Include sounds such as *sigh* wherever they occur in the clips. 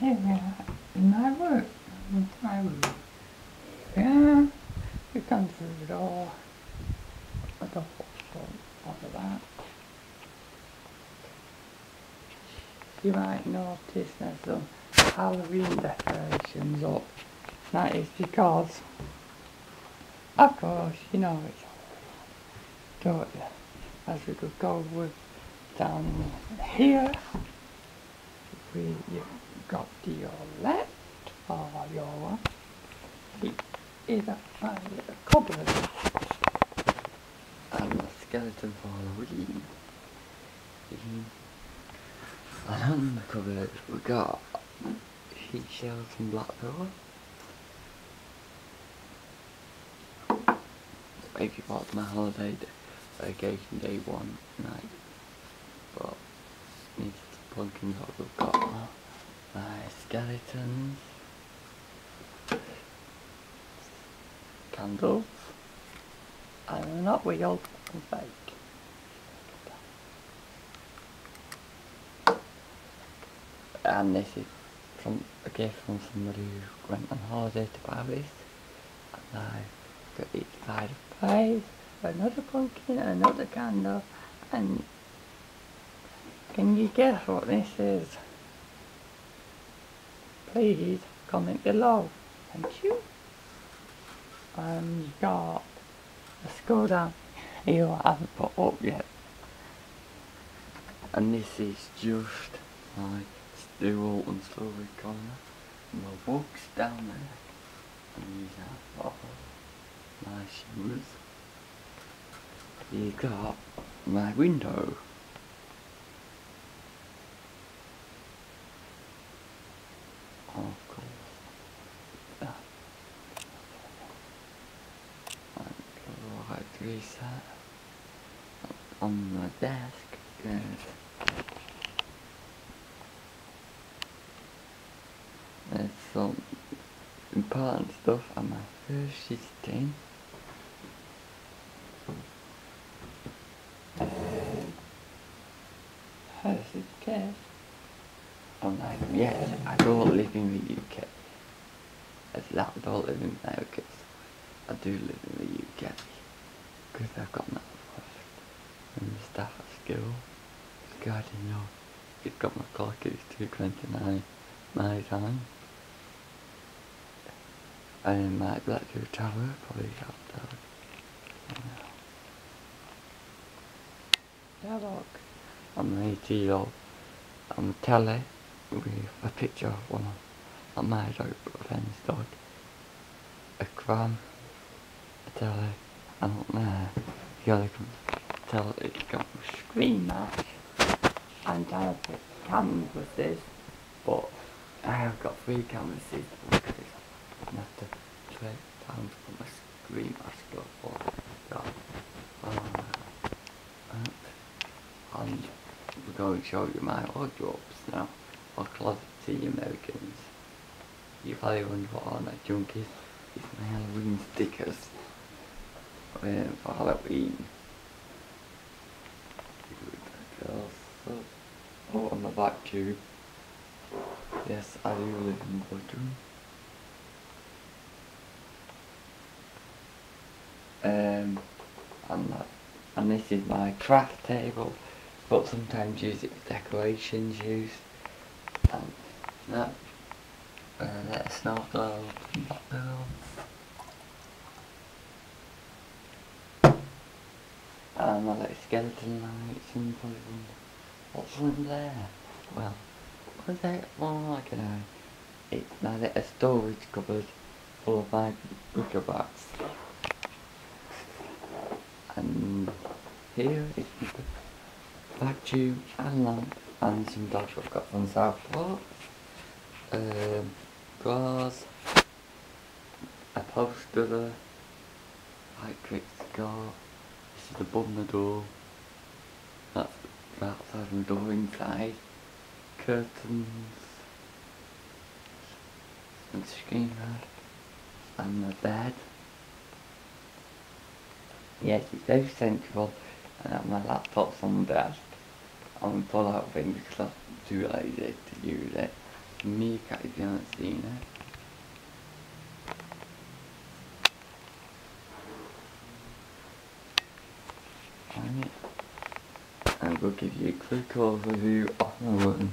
in my room. In my room. Yeah, you come through the door. I don't want of that. You might notice there's some Halloween decorations up. That is because, of course, you know it's Halloween, don't you? As we could go with down here, we you got to your left or your right, a my little cupboard and a skeleton for Halloween. And on the cupboard we got sheet shells and black pillow. If you bought my holiday vacation day one night. But pumpkins what we've got my skeletons. Candles. And not real and fake. And this is from a gift from somebody who went on holiday to Paris. And I got each side of place, another pumpkin, another candle, and can you guess what this is? Please comment below. Thank you. And you got a Skoda *laughs* you haven't put up yet. And this is just my Stu Walton storage corner. My books down there. And these are all my shoes. You got my window. Of course. Yeah. And right reset on the desk. Yes. There's some important stuff on my first sitting. How's it cash? I'm like, yes, I don't live in the UK. As that I don't live in America. I do live in the UK. Because I've got my and the staff at school. The guy didn't know. He's got my clock, it's 2.29 my time. And my Blackpool Tower, probably got that. Yeah, look. On the TV on the telly with a picture of one of my dog, friend's dog. A cram, a telly, the other can tell it's got a screen match and I have put canvases, but I have got three canvases because I have to time to put my screen mask up for that. Um, and we're going to show you my wardrobes now, or closet to the Americans. You probably wonder what all that junk is. It's my Halloween stickers for Halloween. Oh, on the back tube. Yes, I do live in Belgium. Um, and that, and this is my craft table, but sometimes use it for decorations used. And that, uh, let's not go that door. My little skeleton lights and put What's in there? Well, what's that? Well, I know. It's my little storage cupboard full of my bric-a-bracs. And here is the vacuum and lamp and some dogs I've got from Southport. Um, drawers, a poster there, white quick this is the door, that's outside the door inside, curtains, and screen and the bed. Yes, it's very central, and I have my laptop's on the desk. I'm pull out things because I'm too lazy to use it. Meerkat if you haven't seen it. I'm going to give you a quick overview of my run.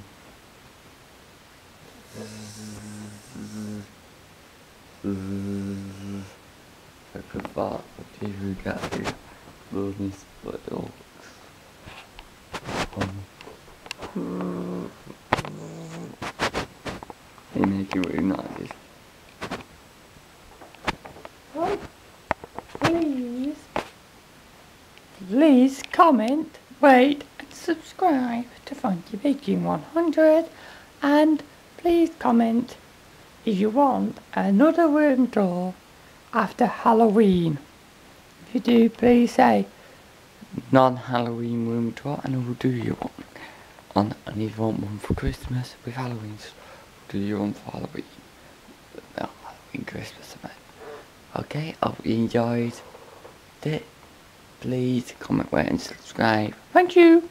I could fart, but if you got. Um, they make you really noises. Oh, please, please comment, rate and subscribe to Funky Pigeon 100 and please comment if you want another room tour after Halloween. If you do, please say non-Halloween room tour and we'll do you one. On, and if you want one for Christmas with Halloween, do you one for Halloween. No, Halloween, Christmas, I. Okay, I hope you enjoyed it. Please comment, rate and subscribe. thank you.